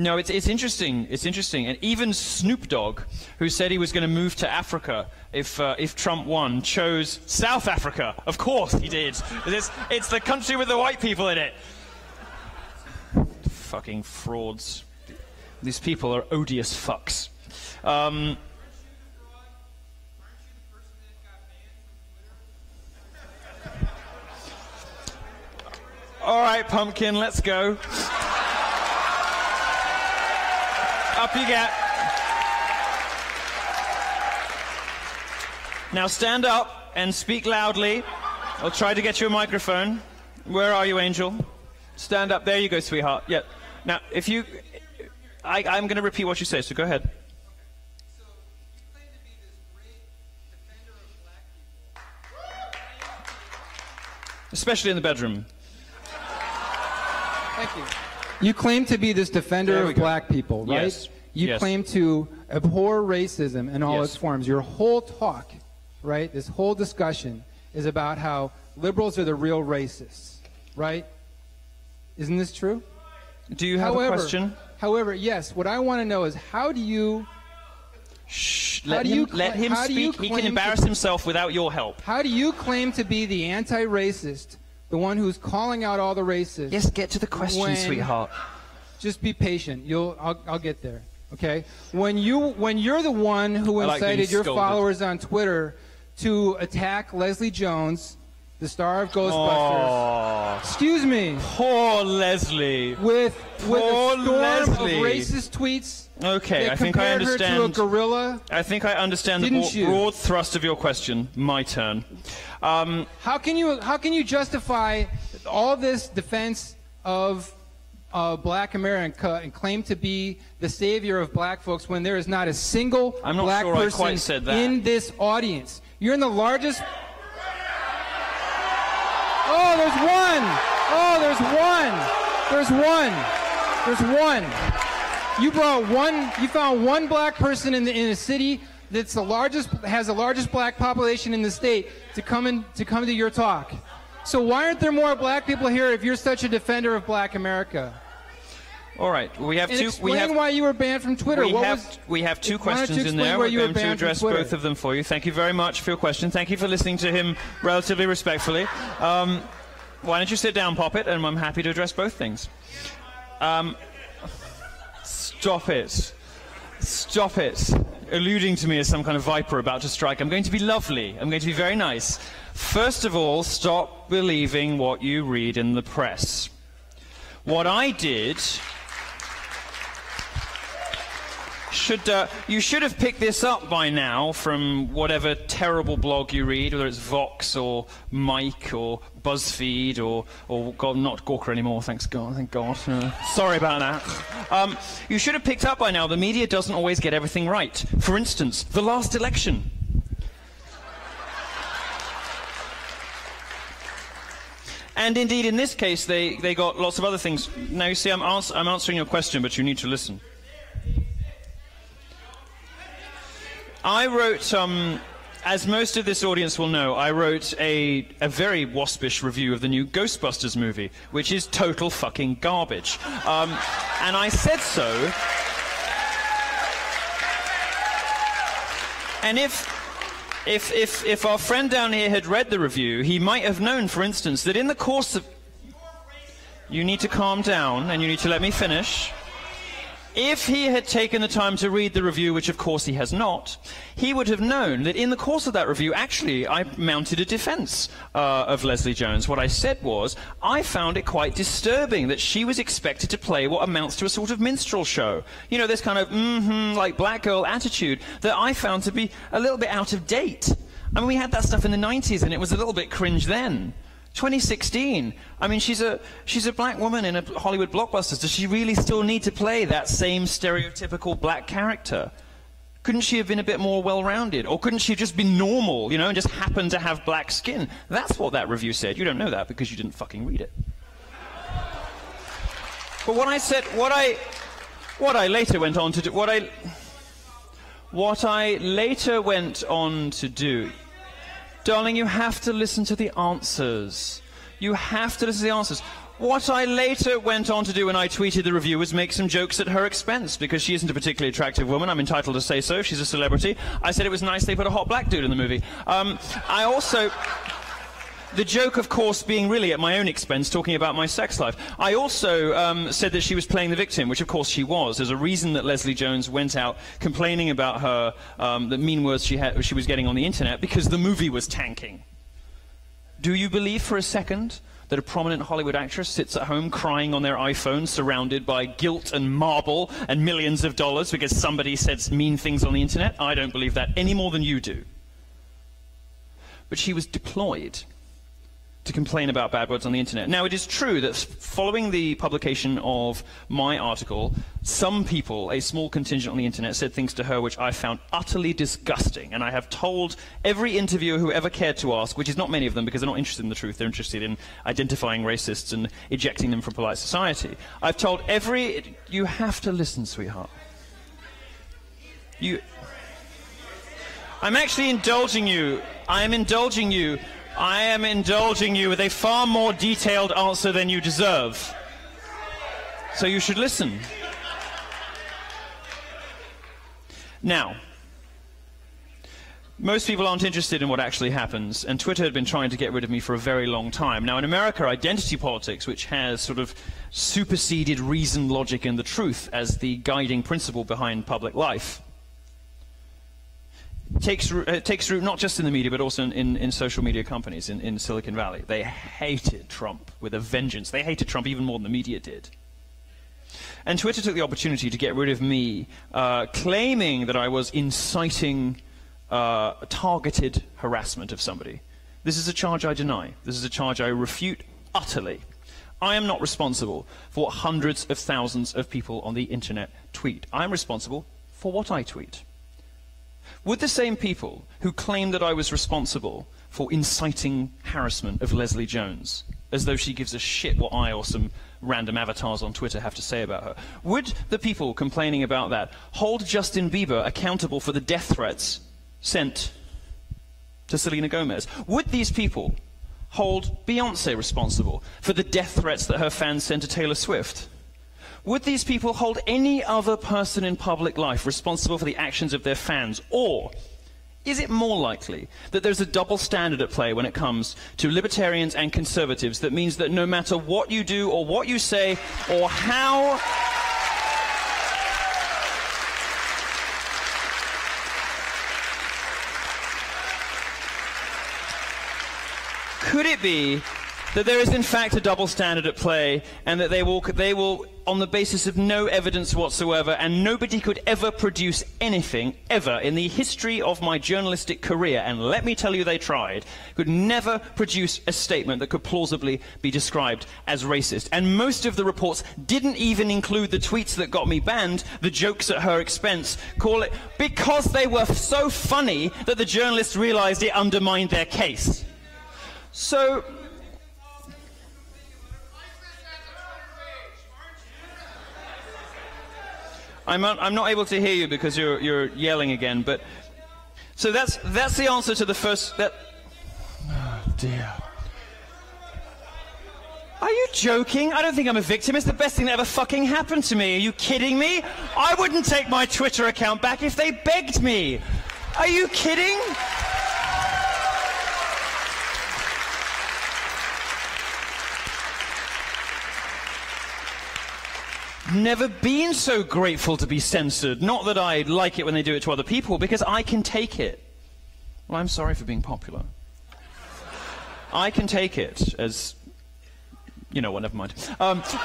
No, it's, it's interesting. It's interesting. And even Snoop Dogg, who said he was going to move to Africa if, uh, if Trump won, chose South Africa. Of course he did. It's, it's the country with the white people in it. Fucking frauds. These people are odious fucks. Um, all right, pumpkin, let's go. Up you get. Now stand up and speak loudly. I'll try to get you a microphone. Where are you, Angel? Stand up. There you go, sweetheart. Yeah. Now, if you. I, I'm going to repeat what you say, so go ahead. Especially in the bedroom. Thank you. You claim to be this defender of go. black people, right? Yes. You Yes. claim to abhor racism in all Yes. its forms. Your whole talk, right, this whole discussion is about how liberals are the real racists, right? Isn't this true? Do you have however, a question? However, yes, what I want to know is how do you Shh, let him, you let him how do you speak. He can to- embarrass himself without your help. how do you claim to be the anti-racist, the one who's calling out all the racists? Yes, get to the question, when- sweetheart. just be patient. You'll, I'll, I'll get there. Okay. When you, when you're the one who I like incited your scolded. followers on Twitter to attack Leslie Jones, the star of Ghostbusters. Oh, Excuse me. poor Leslie. With with Poor a storm Leslie. of racist tweets. Okay, I think I compared her to a gorilla. I think I understand the Didn't broad, you? broad thrust of your question. My turn. Um, How can you how can you justify all this defense of uh, Black America and claim to be the savior of Black folks when there is not a single I'm not Black sure person quite said that. in this audience? You're in the largest. Oh, there's one. Oh, there's one. There's one. There's one. You brought one. You found one black person in the in a city that's the largest has the largest black population in the state to come in to come to your talk. So why aren't there more black people here if you're such a defender of Black America? All right, we have And two. explain We have. why you were banned from Twitter. We what have, was, we have two why don't you questions in there. We're going to address both of them for you. Thank you very much for your question. Thank you for listening to him relatively respectfully. Um, why don't you sit down, Poppet, and I'm happy to address both things. Um, stop it. Stop it. Alluding to me as some kind of viper about to strike. I'm going to be lovely. I'm going to be very nice. First of all, stop believing what you read in the press. What I did should uh, you should have picked this up by now from whatever terrible blog you read, whether it's Vox or Mic or BuzzFeed or or God, not Gawker anymore. Thanks God, thank God. Uh, sorry about that. Um, you should have picked up by now. The media doesn't always get everything right. For instance, the last election. And indeed, in this case, they, they got lots of other things. Now, you see, I'm, ans- I'm answering your question, but you need to listen. I wrote, um, as most of this audience will know, I wrote a, a very waspish review of the new Ghostbusters movie, which is total fucking garbage. Um, and I said so. And if if, if, if our friend down here had read the review, he might have known, for instance, that in the course of. You need to calm down and you need to let me finish. If he had taken the time to read the review, which of course he has not, he would have known that in the course of that review, actually, I mounted a defense uh, of Leslie Jones. What I said was, I found it quite disturbing that she was expected to play what amounts to a sort of minstrel show. You know, this kind of, mm-hmm, like black girl attitude that I found to be a little bit out of date. I mean, we had that stuff in the 90s and it was a little bit cringe then. 2016. I mean, she's a she's a black woman in a Hollywood blockbuster. Does she really still need to play that same stereotypical black character? Couldn't she have been a bit more well-rounded, or couldn't she have just been normal, you know, and just happen to have black skin? That's what that review said. You don't know that because you didn't fucking read it. But what I said, what I, what I later went on to do, what I, what I later went on to do, Darling, you have to listen to the answers. You have to listen to the answers. What I later went on to do when I tweeted the review was make some jokes at her expense because she isn't a particularly attractive woman. I'm entitled to say so. She's a celebrity. I said it was nice they put a hot black dude in the movie. Um, I also. The joke, of course, being really at my own expense, talking about my sex life. I also um, said that she was playing the victim, which of course she was. There's a reason that Leslie Jones went out complaining about her, um, the mean words she, had, she was getting on the internet, because the movie was tanking. Do you believe for a second that a prominent Hollywood actress sits at home crying on their iPhone surrounded by gilt and marble and millions of dollars because somebody said mean things on the internet? I don't believe that any more than you do. But she was deployed to complain about bad words on the internet. Now, it is true that following the publication of my article, some people, a small contingent on the internet, said things to her which I found utterly disgusting. And I have told every interviewer who ever cared to ask, which is not many of them because they're not interested in the truth, they're interested in identifying racists and ejecting them from polite society. I've told every. You have to listen, sweetheart. You. I'm actually indulging you. I am indulging you I am indulging you with a far more detailed answer than you deserve. So you should listen. Now, most people aren't interested in what actually happens, and Twitter had been trying to get rid of me for a very long time. Now, in America, identity politics, which has sort of superseded reason, logic, and the truth as the guiding principle behind public life, takes, uh, takes root not just in the media, but also in, in, in social media companies in, in Silicon Valley. They hated Trump with a vengeance. They hated Trump even more than the media did. And Twitter took the opportunity to get rid of me, uh, claiming that I was inciting uh, targeted harassment of somebody. This is a charge I deny. This is a charge I refute utterly. I am not responsible for what hundreds of thousands of people on the internet tweet. I am responsible for what I tweet. Would the same people who claim that I was responsible for inciting harassment of Leslie Jones, as though she gives a shit what I or some random avatars on Twitter have to say about her, would the people complaining about that hold Justin Bieber accountable for the death threats sent to Selena Gomez? Would these people hold Beyonce responsible for the death threats that her fans sent to Taylor Swift? Would these people hold any other person in public life responsible for the actions of their fans? Or is it more likely that there's a double standard at play when it comes to libertarians and conservatives that means that no matter what you do or what you say or how could it be that there is in fact a double standard at play and that they will, they will on the basis of no evidence whatsoever, and nobody could ever produce anything, ever, in the history of my journalistic career, and let me tell you they tried, could never produce a statement that could plausibly be described as racist. And most of the reports didn't even include the tweets that got me banned, the jokes at her expense, call it, because they were so funny that the journalists realized it undermined their case. So, I'm not, I'm not able to hear you because you're, you're yelling again, but so that's, that's the answer to the first. That, oh dear. Are you joking? I don't think I'm a victim. It's the best thing that ever fucking happened to me. Are you kidding me? I wouldn't take my Twitter account back if they begged me. Are you kidding? Never been so grateful to be censored. Not that I like it when they do it to other people, because I can take it. Well, I'm sorry for being popular. I can take it as, you know what, never mind. Um,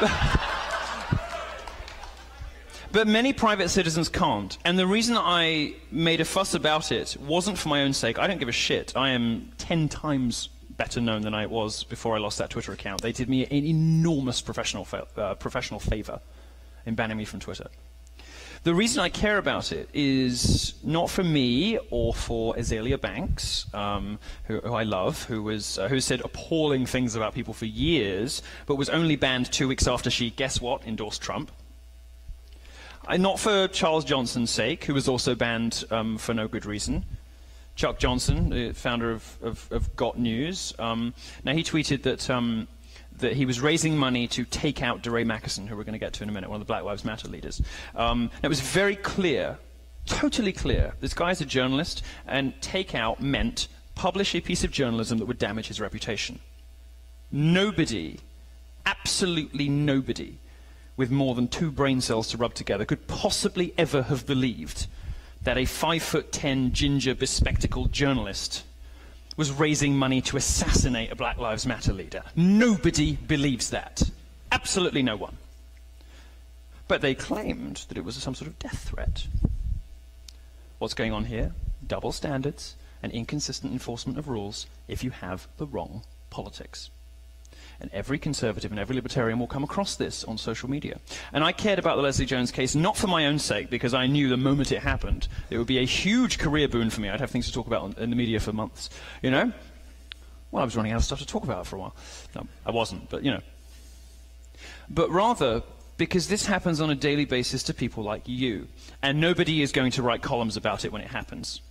but many private citizens can't. And the reason I made a fuss about it wasn't for my own sake. I don't give a shit. I am ten times better known than I was before I lost that Twitter account. They did me an enormous professional, fa- uh, professional favor in banning me from Twitter. The reason I care about it is not for me or for Azealia Banks, um, who, who, I love, who was uh, who said appalling things about people for years, but was only banned two weeks after she, guess what, endorsed Trump. Uh, not for Charles Johnson's sake, who was also banned um, for no good reason. Chuck Johnson, the founder of, of, of GotNews, um, now he tweeted that um, that he was raising money to take out DeRay Mckesson, who we're going to get to in a minute, one of the Black Lives Matter leaders. Um, it was very clear, totally clear. This guy's a journalist, and take out meant publish a piece of journalism that would damage his reputation. Nobody, absolutely nobody, with more than two brain cells to rub together could possibly ever have believed that a five foot ten ginger bespectacled journalist was raising money to assassinate a Black Lives Matter leader. Nobody believes that. Absolutely no one. But they claimed that it was some sort of death threat. What's going on here? Double standards and inconsistent enforcement of rules if you have the wrong politics. And every conservative and every libertarian will come across this on social media. And I cared about the Leslie Jones case not for my own sake, because I knew the moment it happened, it would be a huge career boon for me. I'd have things to talk about in the media for months. You know? Well, I was running out of stuff to talk about for a while. No, I wasn't, but you know. But rather, because this happens on a daily basis to people like you. And nobody is going to write columns about it when it happens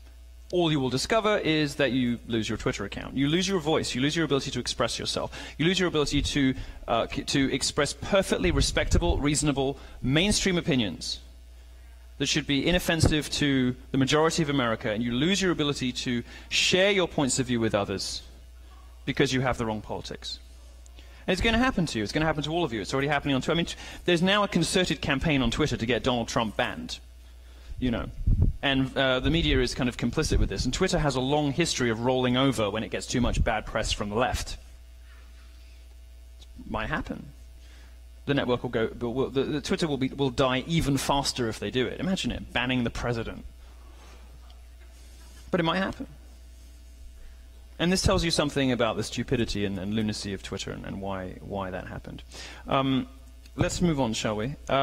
all you will discover is that you lose your Twitter account. You lose your voice. You lose your ability to express yourself. You lose your ability to, uh, to express perfectly respectable, reasonable, mainstream opinions that should be inoffensive to the majority of America, and you lose your ability to share your points of view with others because you have the wrong politics. And it's going to happen to you. It's going to happen to all of you. It's already happening on Twitter. I mean, there's now a concerted campaign on Twitter to get Donald Trump banned. You know, and uh, the media is kind of complicit with this. And Twitter has a long history of rolling over when it gets too much bad press from the left. It might happen. The network will go, will, the, the Twitter will, be, will die even faster if they do it. Imagine it, banning the president. But it might happen. And this tells you something about the stupidity and, and lunacy of Twitter and, and, why, why that happened. Um, let's move on, shall we? Uh,